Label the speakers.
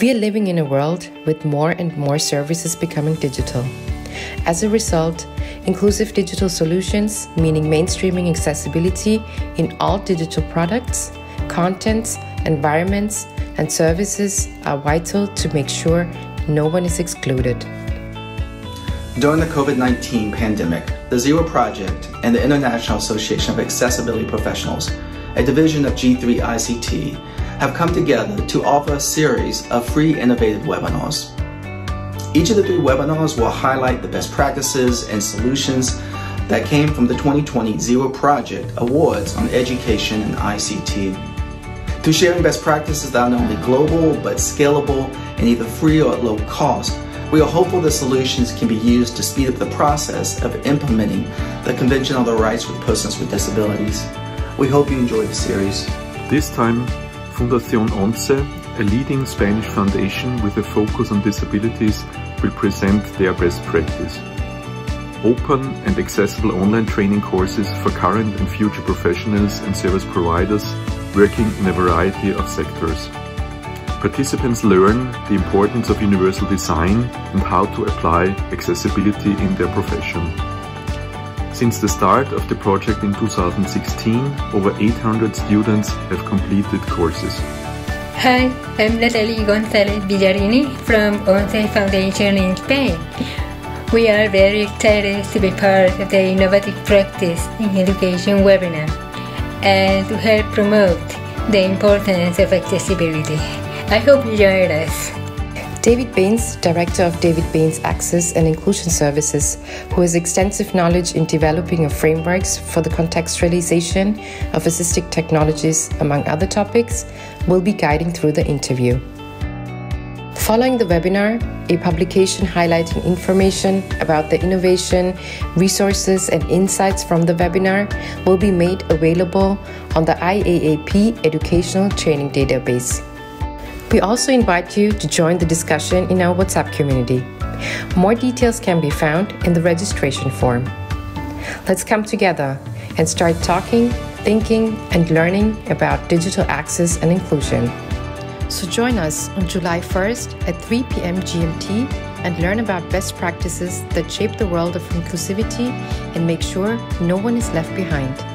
Speaker 1: We are living in a world with more and more services becoming digital. As a result, inclusive digital solutions, meaning mainstreaming accessibility in all digital products, contents, environments, and services, are vital to make sure no one is excluded.
Speaker 2: During the COVID 19 pandemic, the Zero Project and the International Association of Accessibility Professionals, a division of G3 ICT, have come together to offer a series of free innovative webinars. Each of the three webinars will highlight the best practices and solutions that came from the 2020 Zero Project Awards on Education and ICT. Through sharing best practices that are not only global but scalable and either free or at low cost, we are hopeful that solutions can be used to speed up the process of implementing the Convention on the Rights of Persons with Disabilities. We hope you enjoy the series.
Speaker 3: This time, Fundación ONCE, a leading Spanish foundation with a focus on disabilities, will present their best practice. Open and accessible online training courses for current and future professionals and service providers working in a variety of sectors. Participants learn the importance of universal design and how to apply accessibility in their profession. Since the start of the project in 2016, over 800 students have completed courses.
Speaker 4: Hi, I'm Natalie Gonzalez Villarini from ONCE Foundation in Spain. We are very excited to be part of the Innovative Practice in Education webinar and to help promote the importance of accessibility. I hope you join us.
Speaker 1: David Banes, Director of David Banes Access and Inclusion Services, who has extensive knowledge in developing of frameworks for the contextualization of assistive technologies, among other topics, will be guiding through the interview. Following the webinar, a publication highlighting information about the innovation, resources, and insights from the webinar will be made available on the IAAP Educational Training Database. We also invite you to join the discussion in our WhatsApp community. More details can be found in the registration form. Let's come together and start talking, thinking, and learning about digital access and inclusion. So join us on July 1st at 3 p.m. GMT and learn about best practices that shape the world of inclusivity and make sure no one is left behind.